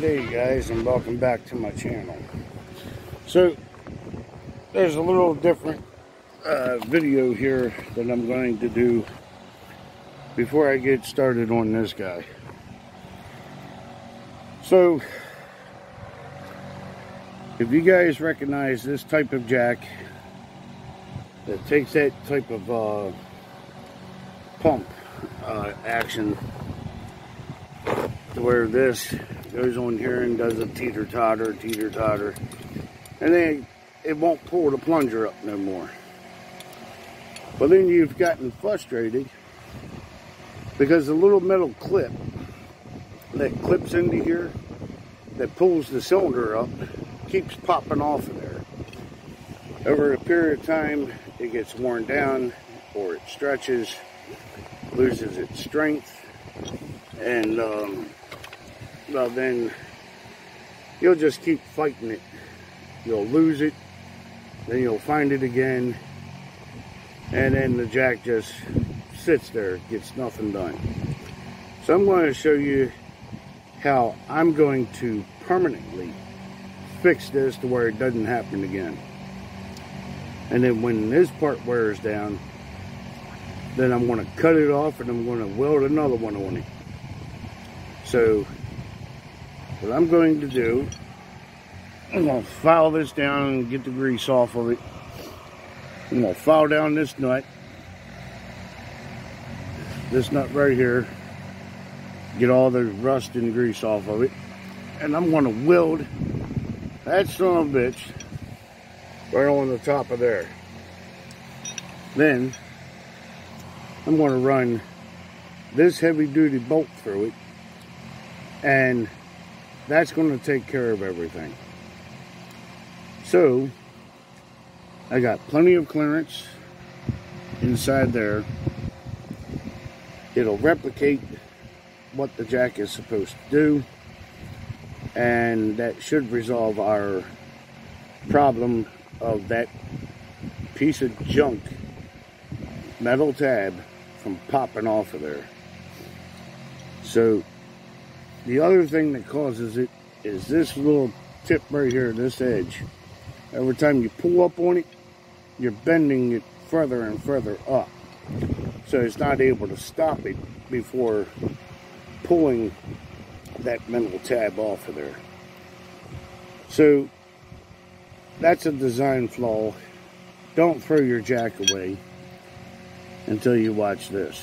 day guys and welcome back to my channel. So there's a little different uh, video here that I'm going to do before I get started on this guy. So if you guys recognize this type of jack that takes that type of uh, pump uh, action where this goes on here and does a teeter-totter, teeter-totter, and then it won't pull the plunger up no more. But then you've gotten frustrated because the little metal clip that clips into here that pulls the cylinder up keeps popping off of there. Over a period of time, it gets worn down or it stretches, loses its strength, and um, well then you'll just keep fighting it. You'll lose it, then you'll find it again, and then the jack just sits there, gets nothing done. So I'm going to show you how I'm going to permanently fix this to where it doesn't happen again. And then when this part wears down, then I'm going to cut it off and I'm going to weld another one on it. So what I'm going to do, I'm going to file this down and get the grease off of it. I'm going to file down this nut. This nut right here. Get all the rust and grease off of it. And I'm going to weld that son of a bitch right on the top of there. Then I'm going to run this heavy duty bolt through it and that's going to take care of everything. So, I got plenty of clearance inside there. It'll replicate what the jack is supposed to do. And that should resolve our problem of that piece of junk metal tab from popping off of there. So the other thing that causes it is this little tip right here, this edge. Every time you pull up on it, you're bending it further and further up. So it's not able to stop it before pulling that metal tab off of there. So that's a design flaw. Don't throw your jack away until you watch this.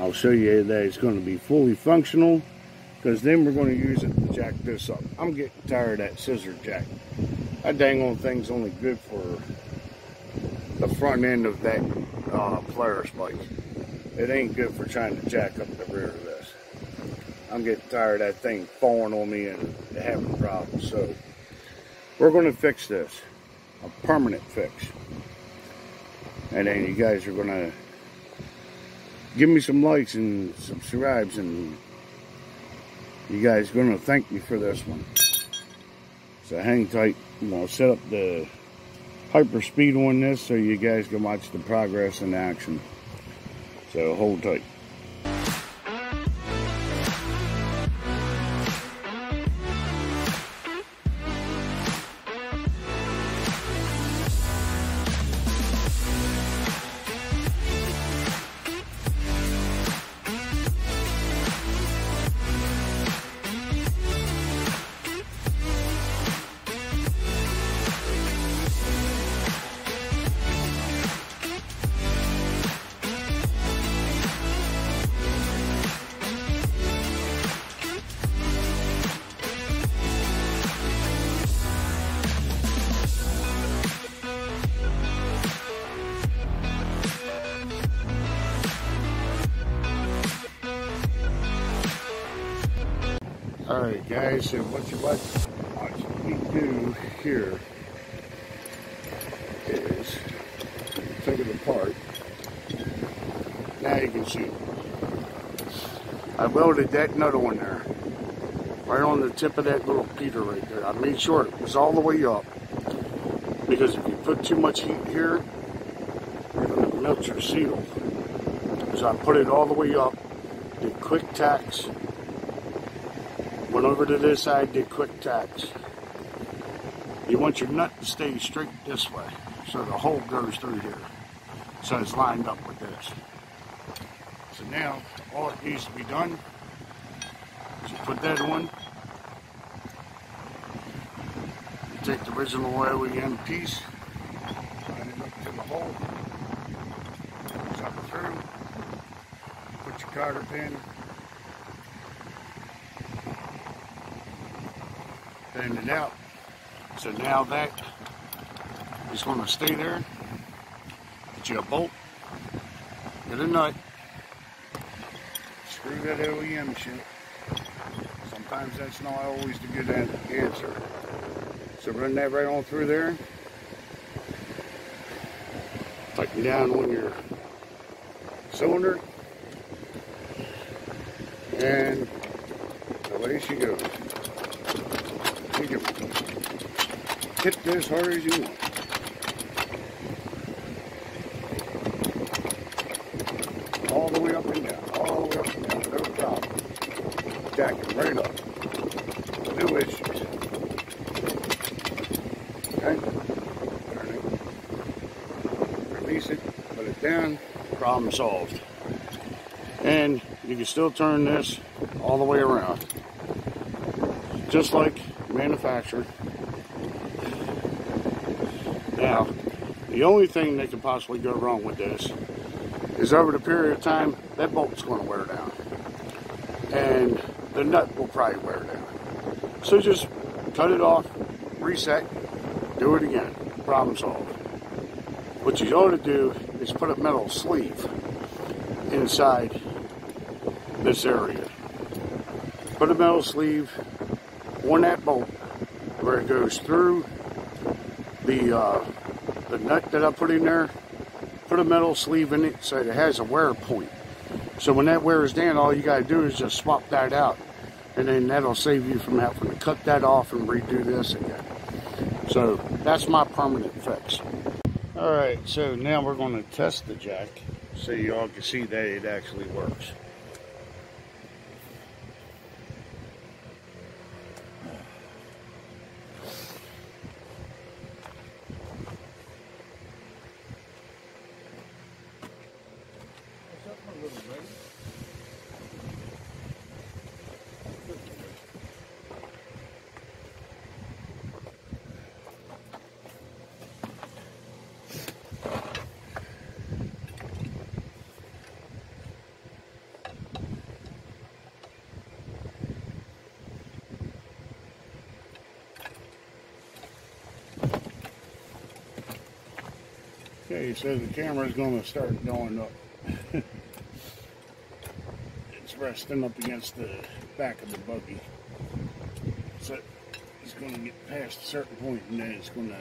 I'll show you that it's going to be fully functional because then we're going to use it to jack this up. I'm getting tired of that scissor jack. That dang old thing's only good for the front end of that uh, Polaris bike. It ain't good for trying to jack up the rear of this. I'm getting tired of that thing falling on me and having problems. So we're going to fix this. A permanent fix. And then you guys are going to give me some likes and subscribes and you guys going to thank me for this one. So hang tight. I'm going to set up the hyper speed on this so you guys can watch the progress in action. So hold tight. Guys, so what you watch, watch me do here is take it apart. Now you can see. I welded that nut on there. Right on the tip of that little Peter right there. I made sure it was all the way up. Because if you put too much heat here, you're to melt your seal. So I put it all the way up, did quick tacks, Went over to this side, did quick tacks. You want your nut to stay straight this way, so the hole goes through here. So it's lined up with this. So now, all it needs to be done is you put that on. You take the original OEM piece, line it up to the hole, drop it through, put your cotter pin, bend it out. So now that is going to stay there. Get you a bolt, get a nut, screw that OEM shit. Sometimes that's not always the good answer. So run that right on through there. Tighten down on your cylinder. And away she goes. You can hit as hard as you want. All the way up and down, all the way up and down, no problem. Jack it right up. No issues. Okay? It. Release it, put it down, problem solved. And you can still turn this all the way around. Just like manufacturer. Now, the only thing that could possibly go wrong with this is over the period of time, that bolt's going to wear down. And the nut will probably wear down. So just cut it off, reset, do it again. Problem solved. What you ought to do is put a metal sleeve inside this area. Put a metal sleeve on that bolt where it goes through the uh, the nut that I put in there. Put a metal sleeve in it so it has a wear point. So when that wears down, all you got to do is just swap that out. And then that'll save you from having to cut that off and redo this again. So that's my permanent fix. All right, so now we're to test the jack so y'all can see that it actually works. Okay, so the camera's going to start going up. it's resting up against the back of the buggy. So it's going to get past a certain point and then it's going to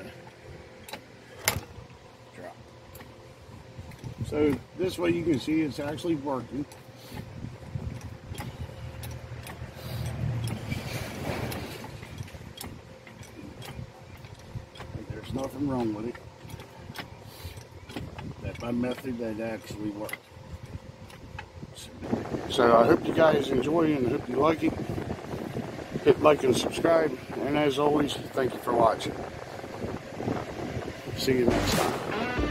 drop. So this way you can see it's actually working. There's nothing wrong with it my method that actually worked. So I hope you guys enjoy and hope you like it. Hit like and subscribe. And as always, thank you for watching. See you next time.